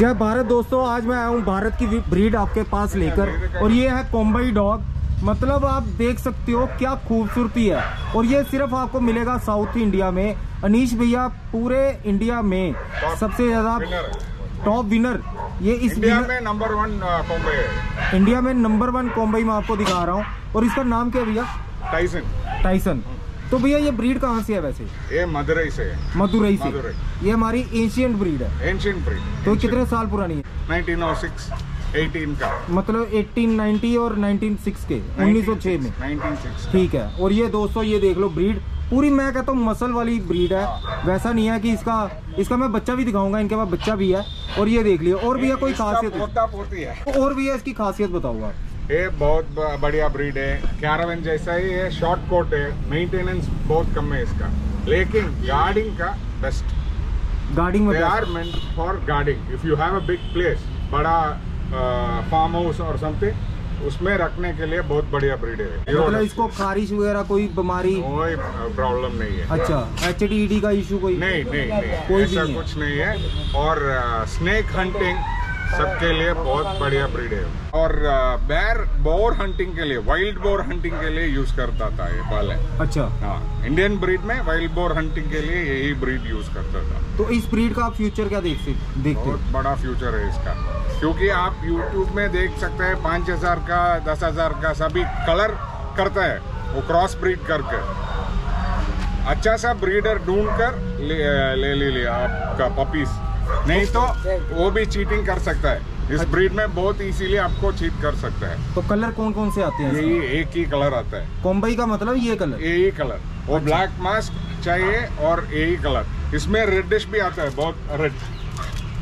जय भारत दोस्तों आज मैं आया हूँ भारत की ब्रीड आपके पास लेकर। और ये है कोम्बई डॉग। मतलब आप देख सकते हो क्या खूबसूरती है। और ये सिर्फ़ आपको मिलेगा साउथ इंडिया में। अनीश भैया पूरे इंडिया में सबसे ज़्यादा टॉप विनर ये इस इंडिया में नंबर वन कॉम्बे है। इंडिया में नंबर वन कोम्बई मैं आपको दिखा रहा हूँ। और इसका नाम क्या भैया? टाइसन टाइसन तो भैया ये ब्रीड कहाँ से है वैसे? ये मदुरई से है। मदुरई से। मदुरई। ये हमारी एशियन ब्रीड है। एंशियंट ब्रीड तो कितने साल पुरानी है? 1906 18 का। मतलब 1890 और 196 के 1906 में। 1906 ठीक है। और ये दोस्तों ये देख लो ब्रीड पूरी मैं कहता हूँ मसल वाली ब्रीड है। वैसा नहीं है कि इसका इसका मैं बच्चा भी दिखाऊँगा इनके पास बच्चा भी है। और ये देख लियो। और भैया कोई खासियत है। और भैया इसकी खासियत आप। ये बहुत बढ़िया ब्रीड है। कैरावन जैसा ही है शॉर्ट कोट है मेंटेनेंस बहुत कम है इसका। लेकिन गार्डिंग का बेस्ट गार्डिंग में are meant for guarding if you have a big place बड़ा फार्म हाउस और समथिंग उसमें रखने के लिए बहुत बढ़िया ब्रीड है। मतलब इसको खारिश वगैरह कोई बीमारी कोई प्रॉब्लम नहीं है। अच्छा एच का इशू कोई? नहीं नहीं नहीं कोई भी ऐसा नहीं। कुछ नहीं है। और स्नेक हंटिंग सबके लिए बहुत बढ़िया ब्रीड है। और बैर बोर हंटिंग के लिए वाइल्ड बोर हंटिंग के लिए यूज़ करता था ये पहले अच्छा। हाँ इंडियन ब्रीड में वाइल्ड बोर हंटिंग के लिए यही ब्रीड यूज़ करता था। तो इस ब्रीड का आप फ्यूचर क्या देख सकते देखते बहुत बड़ा फ्यूचर है इसका। क्योंकि आप यूट्यूब में देख सकते हैं पाँच हज़ार का दस हज़ार का सभी कलर करता है वो क्रॉस ब्रीड करके। अच्छा सा ब्रीडर ढूंढ कर ले ले ले लिया आपका पपीज नहीं तो वो भी चीटिंग कर सकता है। इस ब्रीड में बहुत इजीली आपको चीट कर सकता है। तो कलर कौन कौन से आते हैं? यही एक ही कलर आता है। कोम्बई का मतलब ये कलर यही कलर वो ब्लैक मास्क चाहिए और यही कलर इसमें रेडिश भी आता है बहुत रेड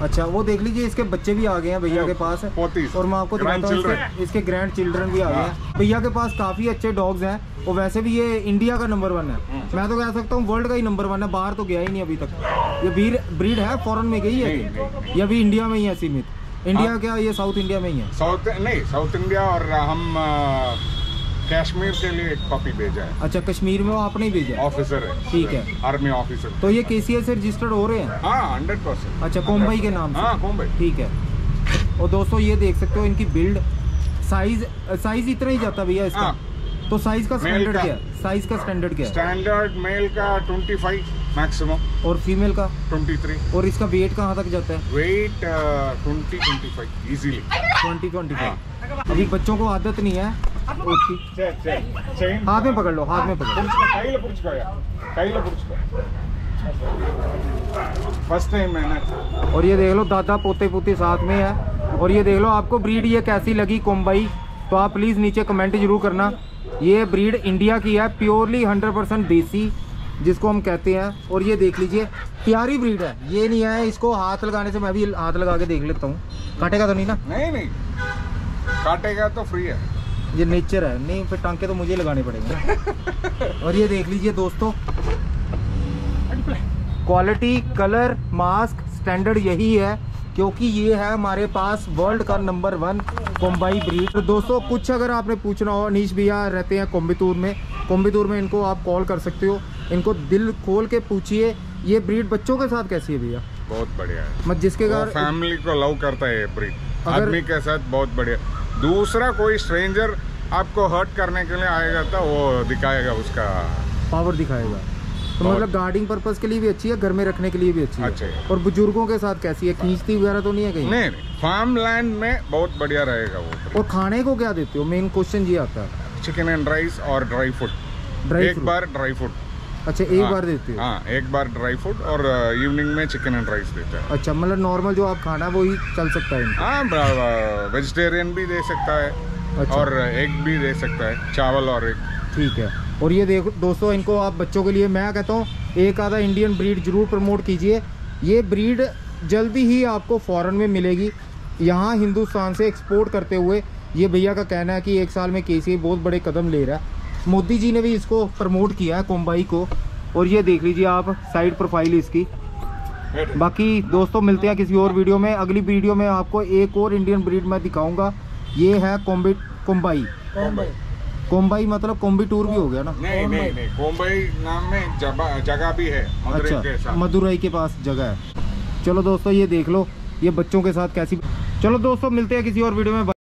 अच्छा वो देख लीजिए इसके बच्चे भी आ गए हैं भैया के पास। और मैं आपको दिखाता हूँ इसके, इसके ग्रैंड चिल्ड्रन भी आ गए हाँ। हैं। भैया के पास काफ़ी अच्छे डॉग्स हैं और वैसे भी ये इंडिया का नंबर वन है। हम्म। मैं तो कह सकता हूँ वर्ल्ड का ही नंबर वन है बाहर तो गया ही नहीं अभी तक। ये ब्रीड ब्रीड है फॉरन में गई है? ये? अभी इंडिया में ही है सीमित। इंडिया हाँ। क्या ये साउथ इंडिया में ही है? साउथ नहीं साउथ इंडिया और हम कश्मीर के लिए एक पपी भेजा है। अच्छा कश्मीर में वो आपने ही भेजा ऑफिसर है। ठीक है। आर्मी ऑफिसर तो ये के से रजिस्टर्ड हो रहे हैं? हाँ हंड्रेड परसेंट अच्छा कोम्बई के नाम से? हाँ कोम्बई ठीक है। और दोस्तों ये देख सकते हो इनकी बिल्ड साइज़ साइज़ इतना ही जाता भैया इसका। हाँ। तो साइज़ का स्टैंडर्ड क्या है? साइज़ का स्टैंडर्ड क्या है? स्टैंडर्ड मेल का 25 मैक्सिमम और फीमेल का? 23 और इसका वेट कहाँ तक जाता है? Weight twenty twenty five easily twenty twenty five अभी बच्चों को आदत नहीं है हाथ में पकड़ लो हाथ में पकड़। लो कई पुरी कई पुरी फ़र्स्ट टाइम मैंने। और ये देख लो दादा पोते पोते साथ में है। और ये देख लो आपको ब्रीड ये कैसी लगी कोम्बई? तो आप प्लीज़ नीचे कमेंट ज़रूर करना। ये ब्रीड इंडिया की है प्योरली 100 परसेंट देसी जिसको हम कहते हैं। और ये देख लीजिए प्यारी ब्रीड है। ये नहीं है इसको हाथ लगाने से मैं भी हाथ लगा के देख लेता हूँ। काटेगा तो नहीं ना? नहीं नहीं। काटेगा तो फ्री है। ये नेचर है। नहीं फिर टांके तो मुझे लगाने पड़ेंगे। और ये देख लीजिए दोस्तों। क्वालिटी कलर मास्क स्टैंडर्ड यही है क्योंकि ये है हमारे पास वर्ल्ड का नंबर वन कोम्बाई ब्रीड तो दोस्तों कुछ अगर आपने पूछना हो अनीश भैया रहते हैं कोम्बितूर में कोम्बितूर में इनको आप कॉल कर सकते हो। इनको दिल खोल के पूछिए ये ब्रीड बच्चों के साथ कैसी है भैया? बहुत बढ़िया है। मत जिसके कारण फैमिली को लव करता है ये ब्रीड आदमी के साथ बहुत बढ़िया। दूसरा कोई स्ट्रेंजर आपको हर्ट करने के लिए आएगा तो वो दिखाएगा उसका। पावर दिखाएगा। तो मतलब गार्डिंग पर्पज के लिए भी अच्छी है घर में रखने के लिए भी अच्छी अच्छी है। है। और बुज़ुर्गों के साथ कैसी है? खींचती वगैरह तो नहीं है कहीं? नहीं नहीं फार्म लैंड में बहुत बढ़िया रहेगा वो। और खाने को क्या देते हो? मेन क्वेश्चन ये आता है। चिकन एंड राइस और ड्राई फ़ूड ड्राई एक बार ड्राई फ़ूड अच्छा एक हाँ, बार देते हो? हाँ एक बार ड्राई फ्रूट और इवनिंग में चिकन एंड राइस देता है। अच्छा मतलब नॉर्मल जो आप खाना वो ही चल सकता है हाँ वेजिटेरियन भी दे सकता है अच्छा। और एग भी दे सकता है चावल और एग। ठीक है। और ये देखो दोस्तों इनको आप बच्चों के लिए मैं कहता हूँ एक आधा इंडियन ब्रीड ज़रूर प्रमोट कीजिए। ये ब्रीड जल्दी ही आपको फ़ॉरन में मिलेगी। यहाँ हिंदुस्तान से एक्सपोर्ट करते हुए ये भैया का कहना है कि एक साल में केसी बहुत बड़े कदम ले रहा है। मोदी जी ने भी इसको प्रमोट किया है कोम्बाई को। और ये देख लीजिए आप साइड प्रोफ़ाइल इसकी। बाकी दोस्तों मिलते हैं किसी और वीडियो में। अगली वीडियो में आपको एक और इंडियन ब्रीड मैं दिखाऊँगा। ये है कोम्बी कोम्बाई। कोम्बाई। मतलब कोम्बी टूर भी हो गया ना? नहीं नहीं नहीं। कोम्बई नाम में जगह भी है मदुरई के अच्छा साथ। मदुरई के पास जगह है। चलो दोस्तों ये देख लो ये बच्चों के साथ कैसी चलो दोस्तों मिलते हैं किसी और वीडियो में।